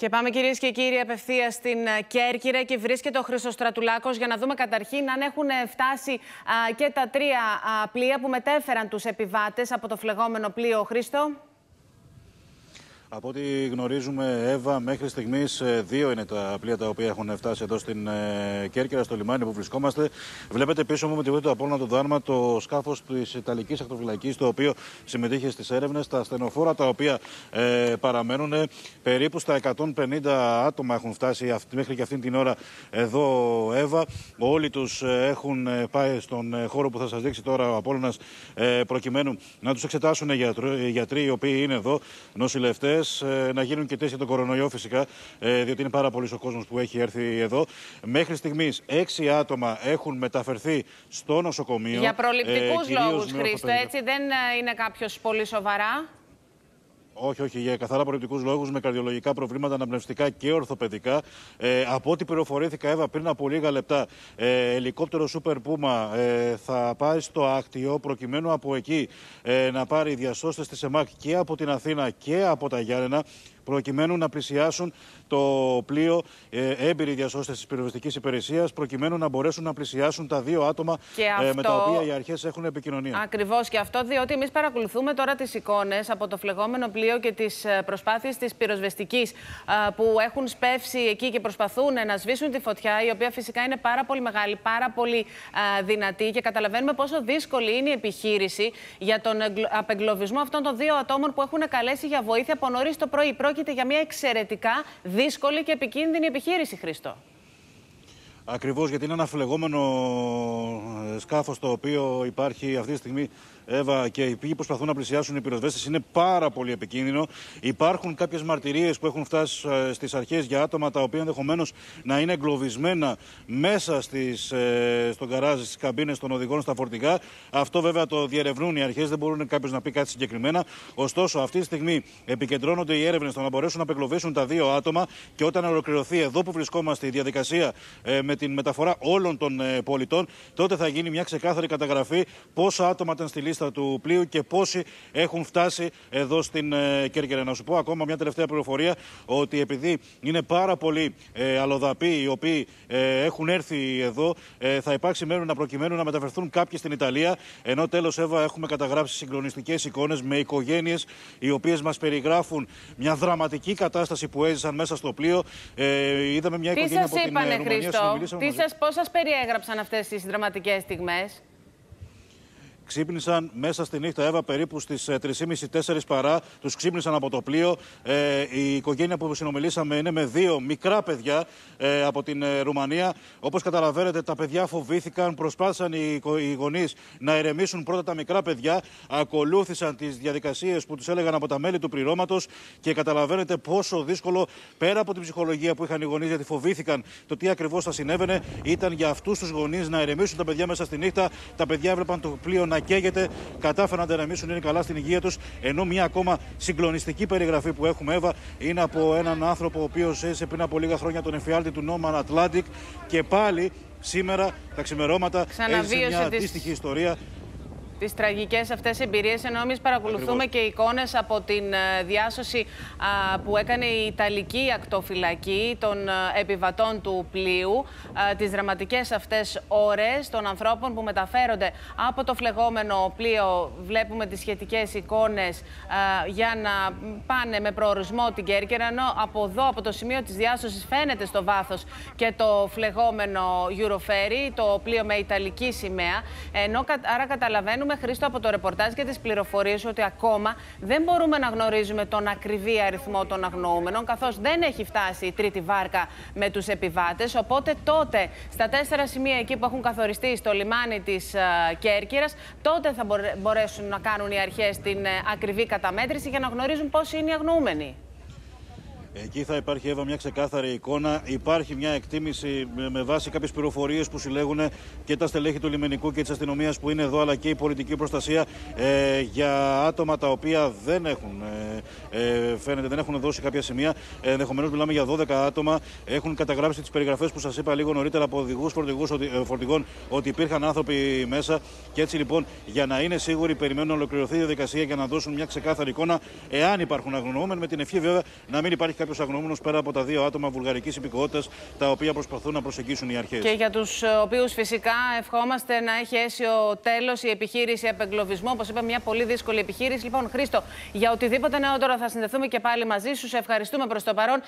Και πάμε κυρίες και κύριοι απευθείας στην ε, Κέρκυρα και βρίσκεται ο Χρήστο Στρατουλάκο για να δούμε καταρχήν αν έχουν φτάσει και τα τρία πλοία που μετέφεραν τους επιβάτες από το φλεγόμενο πλοίο Χρήστο. Από ό,τι γνωρίζουμε, Εύα, μέχρι στιγμής ε, δύο είναι τα πλοία τα οποία έχουν φτάσει εδώ στην ε, Κέρκυρα, στο λιμάνι που βρισκόμαστε. Βλέπετε πίσω μου με τη βοήθεια του Απόλυνα του Δάρμα το σκάφος της Ιταλικής Ακτοφυλακής, το οποίο συμμετείχε στις έρευνες. Τα στενοφόρα τα οποία ε, παραμένουν περίπου στα 150 άτομα έχουν φτάσει μέχρι και αυτήν την ώρα εδώ, Εύα. Όλοι τους ε, έχουν πάει στον χώρο που θα σας δείξει τώρα ο Απόλυνα προκειμένου να τους εξετάσουν οι γιατροί οι οποίοι είναι εδώ, νοσηλευτές ε, να γίνουν και τεστ για τον κορονοϊό φυσικά, ε, διότι είναι πάρα πολύ ο κόσμος που έχει έρθει εδώ. Μέχρι στιγμής, έξι άτομα έχουν μεταφερθεί στο νοσοκομείο. Για προληπτικούς ε, λόγους, Χρήστο, έτσι δεν είναι κάποιος πολύ σοβαρά; Όχι, όχι, για καθαρά πολιτικούς λόγους, με καρδιολογικά προβλήματα, αναπνευστικά και ορθοπαιδικά. Ε, από ό,τι πληροφορήθηκα, Εύα, πριν από λίγα λεπτά, ε, ελικόπτερο Super Puma ε, θα πάει στο Άκτιο, προκειμένου από εκεί ε, να πάρει διασώστες της ΕΜΑΚ και από την Αθήνα και από τα Γιάννενα προκειμένου να πλησιάσουν το πλοίο ε, έμπειροι διασώστες της πυροσβεστική υπηρεσίας, προκειμένου να μπορέσουν να πλησιάσουν τα δύο άτομα ε, με τα οποία οι αρχές έχουν επικοινωνία. Ακριβώς και αυτό, διότι εμείς παρακολουθούμε τώρα τις εικόνες από το φλεγόμενο πλοίο και τις ε, προσπάθειες της πυροσβεστικής ε, που έχουν σπεύσει εκεί και προσπαθούν να σβήσουν τη φωτιά, η οποία φυσικά είναι πάρα πολύ μεγάλη, πάρα πολύ δυνατή και καταλαβαίνουμε πόσο δύσκολη είναι η επιχείρηση για τον απεγκλωβισμό αυτών των δύο ατόμων που έχουν καλέσει για βοήθεια από νωρίς το πρωί πρόκειται για μια εξαιρετικά δύσκολη και επικίνδυνη επιχείρηση, Χρήστο. Ακριβώς γιατί είναι ένα φλεγόμενο ε, σκάφος το οποίο υπάρχει αυτή τη στιγμή Εύα, και οι οποίοι προσπαθούν να πλησιάσουν οι πυροσβέστες είναι πάρα πολύ επικίνδυνο. Υπάρχουν κάποιες μαρτυρίες που έχουν φτάσει ε, στις αρχές για άτομα τα οποία ενδεχομένως να είναι εγκλωβισμένα μέσα στις, ε, στον καράζ, στις καμπίνες των οδηγών στα φορτηγά. Αυτό βέβαια το διερευνούν οι αρχές, δεν μπορούν κάποιος να πει κάτι συγκεκριμένα. Ωστόσο, αυτή τη στιγμή επικεντρώνονται οι έρευνες στο να μπορέσουν να απεγκλωβίσουν τα δύο άτομα και όταν ολοκληρωθεί εδώ που βρισκόμαστε η διαδικασία ε, με την μεταφορά όλων των πολιτών, τότε θα γίνει μια ξεκάθαρη καταγραφή πόσα άτομα ήταν στη λίστα του πλοίου και πόσοι έχουν φτάσει εδώ στην ε, Κέρκυρα. Να σου πω ακόμα μια τελευταία πληροφορία ότι επειδή είναι πάρα πολλοί ε, αλλοδαποί οι οποίοι ε, έχουν έρθει εδώ, ε, θα υπάρξει μέρο να προκειμένου να μεταφερθούν κάποιοι στην Ιταλία. Ενώ τέλος, Εύα, έχουμε καταγράψει συγκλονιστικές εικόνες με οικογένειες οι οποίες μας περιγράφουν μια δραματική κατάσταση που έζησαν μέσα στο πλοίο. Ε, είδαμε μια τι οικογένεια από την είπανε, Χρήστο, τι σας, πώς σας περιέγραψαν αυτές τις δραματικές στιγμές; Ξύπνησαν μέσα στη νύχτα, Εύα, περίπου στις 3.30-4 ε, παρά. Τους ξύπνησαν από το πλοίο. Ε, η οικογένεια που συνομιλήσαμε είναι με δύο μικρά παιδιά ε, από την ε, Ρουμανία. Όπως καταλαβαίνετε, τα παιδιά φοβήθηκαν. Προσπάθησαν οι, οι γονείς να ερεμήσουν πρώτα τα μικρά παιδιά. Ακολούθησαν τις διαδικασίες που τους έλεγαν από τα μέλη του πληρώματος. Και καταλαβαίνετε πόσο δύσκολο, πέρα από την ψυχολογία που είχαν οι γονείς, γιατί φοβήθηκαν το τι ακριβώς θα συνέβαινε, ήταν για αυτούς τους γονείς να ερεμήσουν τα παιδιά μέσα στη νύχτα. Τα παιδιά έβλεπαν το πλοίο να καίγεται, κατάφεραν να τερεμήσουν, είναι καλά στην υγεία τους. Ενώ μια ακόμα συγκλονιστική περιγραφή που έχουμε, Εύα, είναι από έναν άνθρωπο ο οποίος έζησε πριν από λίγα χρόνια τον εφιάλτη του Νόμαν Atlantic και πάλι σήμερα τα ξημερώματα έζησε μια αντίστοιχη ιστορία τις τραγικές αυτές εμπειρίες, ενώ εμείς παρακολουθούμε και εικόνες από την ε, διάσωση που έκανε η Ιταλική ακτοφυλακή των ε, επιβατών του πλοίου, τις δραματικές αυτές ώρες των ανθρώπων που μεταφέρονται από το φλεγόμενο πλοίο. Βλέπουμε τις σχετικές εικόνες για να πάνε με προορισμό την Κέρκυρα, ενώ από εδώ, από το σημείο της διάσωσης, φαίνεται στο βάθος και το φλεγόμενο Euroferry, το πλοίο με Ιταλική σημαία. Ενώ άρα καταλαβαίνουμε ξέρουμε, Χρήστο, από το ρεπορτάζ και τις πληροφορίες ότι ακόμα δεν μπορούμε να γνωρίζουμε τον ακριβή αριθμό των αγνοούμενων, καθώς δεν έχει φτάσει η τρίτη βάρκα με τους επιβάτες. Οπότε τότε, στα τέσσερα σημεία εκεί που έχουν καθοριστεί στο λιμάνι της uh, Κέρκυρας, τότε θα μπορέσουν να κάνουν οι αρχές την uh, ακριβή καταμέτρηση για να γνωρίζουν πόσοι είναι οι αγνοούμενοι. Εκεί θα υπάρχει Εύα μια ξεκάθαρη εικόνα. Υπάρχει μια εκτίμηση με βάση κάποιες πληροφορίες που συλλέγουν και τα στελέχη του λιμενικού και της αστυνομίας που είναι εδώ, αλλά και η πολιτική προστασία ε, για άτομα τα οποία δεν έχουν, ε, ε φαίνεται, δεν έχουν δώσει κάποια σημεία. Ε, Ενδεχομένως μιλάμε για 12 άτομα. Έχουν καταγράψει τις περιγραφές που σας είπα λίγο νωρίτερα από οδηγούς ε, φορτηγών ότι υπήρχαν άνθρωποι μέσα. Και έτσι λοιπόν για να είναι σίγουροι περιμένουν να ολοκληρωθεί η διαδικασία για να δώσουν μια ξεκάθαρη εικόνα εάν υπάρχουν αγνοούμενοι με την ευχή βέβαια να μην υπάρχει κάποιος αγνοούμενος πέρα από τα δύο άτομα βουλγαρικής υπηκότητας, τα οποία προσπαθούν να προσεγγίσουν οι αρχές. Και για τους οποίους φυσικά ευχόμαστε να έχει αίσιο τέλος η επιχείρηση απεγκλωβισμού. Όπως είπα, μια πολύ δύσκολη επιχείρηση. Λοιπόν, Χρήστο, για οτιδήποτε νεότερο θα συνδεθούμε και πάλι μαζί σου. Σε ευχαριστούμε προς το παρόν.